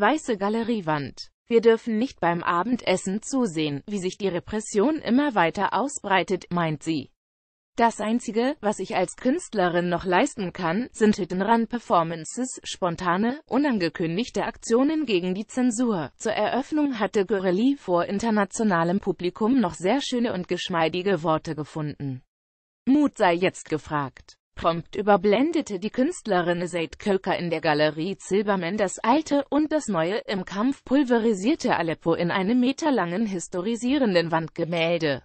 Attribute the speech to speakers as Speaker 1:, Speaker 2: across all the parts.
Speaker 1: Weiße Galeriewand. Wir dürfen nicht beim Abendessen zusehen, wie sich die Repression immer weiter ausbreitet, meint sie. Das Einzige, was ich als Künstlerin noch leisten kann, sind Hidden-Run-Performances, spontane, unangekündigte Aktionen gegen die Zensur. Zur Eröffnung hatte Göreli vor internationalem Publikum noch sehr schöne und geschmeidige Worte gefunden. Mut sei jetzt gefragt. Prompt überblendete die Künstlerin Zaid Köker in der Galerie Silberman das alte und das neue im Kampf pulverisierte Aleppo in einem meterlangen historisierenden Wandgemälde.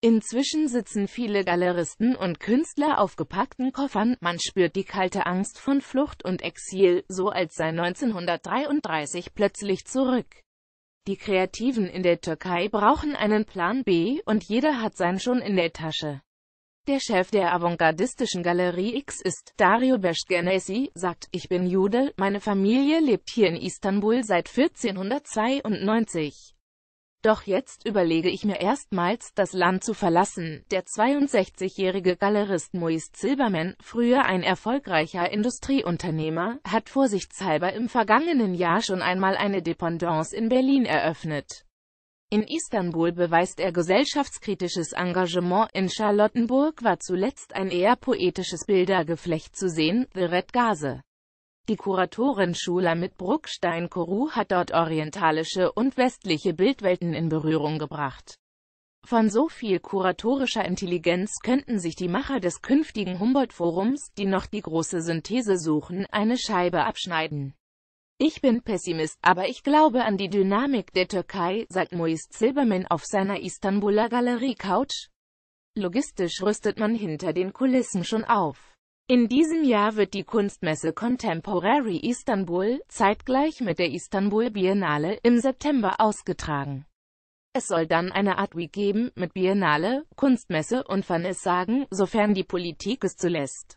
Speaker 1: Inzwischen sitzen viele Galeristen und Künstler auf gepackten Koffern, man spürt die kalte Angst von Flucht und Exil, so als sei 1933 plötzlich zurück. Die Kreativen in der Türkei brauchen einen Plan B, und jeder hat sein schon in der Tasche. Der Chef der avantgardistischen Galerie X ist, Dario Beschgenesi, sagt, ich bin Jude, meine Familie lebt hier in Istanbul seit 1492. Doch jetzt überlege ich mir erstmals, das Land zu verlassen. Der 62-jährige Galerist Mois Silberman, früher ein erfolgreicher Industrieunternehmer, hat vorsichtshalber im vergangenen Jahr schon einmal eine Dependance in Berlin eröffnet. In Istanbul beweist er gesellschaftskritisches Engagement, in Charlottenburg war zuletzt ein eher poetisches Bildergeflecht zu sehen, The Red Gaze. Die Kuratorin Schula mit Bruckstein-Koru hat dort orientalische und westliche Bildwelten in Berührung gebracht. Von so viel kuratorischer Intelligenz könnten sich die Macher des künftigen Humboldt-Forums, die noch die große Synthese suchen, eine Scheibe abschneiden. Ich bin Pessimist, aber ich glaube an die Dynamik der Türkei, sagt Moist Silberman auf seiner Istanbuler Galerie-Couch. Logistisch rüstet man hinter den Kulissen schon auf. In diesem Jahr wird die Kunstmesse Contemporary Istanbul, zeitgleich mit der Istanbul Biennale, im September ausgetragen. Es soll dann eine Art Week geben, mit Biennale, Kunstmesse und Vernissagen, sofern die Politik es zulässt.